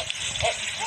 eh, eh,